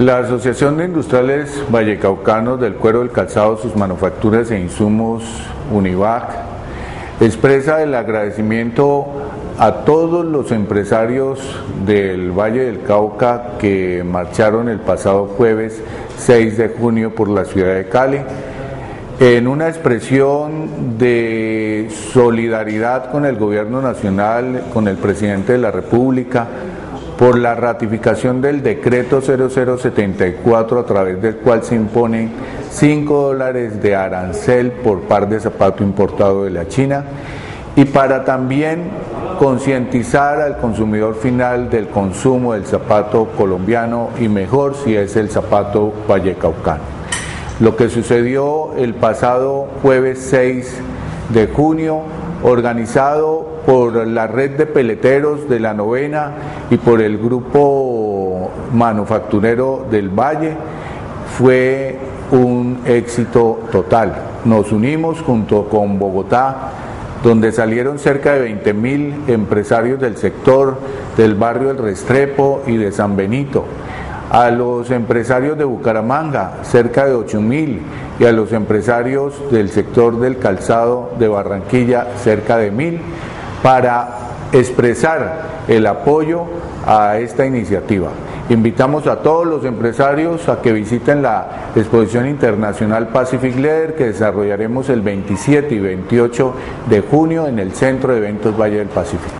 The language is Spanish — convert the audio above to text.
La Asociación de Industriales Vallecaucanos del Cuero del Calzado, sus manufacturas e insumos UNIVAC expresa el agradecimiento a todos los empresarios del Valle del Cauca que marcharon el pasado jueves 6 de junio por la ciudad de Cali en una expresión de solidaridad con el gobierno nacional, con el presidente de la República, por la ratificación del decreto 0074 a través del cual se imponen 5 dólares de arancel por par de zapato importado de la China y para también concientizar al consumidor final del consumo del zapato colombiano y mejor si es el zapato vallecaucano. Lo que sucedió el pasado jueves 6 de junio organizado por la red de peleteros de la novena y por el grupo manufacturero del Valle, fue un éxito total. Nos unimos junto con Bogotá, donde salieron cerca de 20 mil empresarios del sector del barrio del Restrepo y de San Benito a los empresarios de Bucaramanga, cerca de 8 mil, y a los empresarios del sector del calzado de Barranquilla, cerca de mil, para expresar el apoyo a esta iniciativa. Invitamos a todos los empresarios a que visiten la exposición internacional Pacific Leader que desarrollaremos el 27 y 28 de junio en el Centro de Eventos Valle del Pacífico.